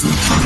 Thank you.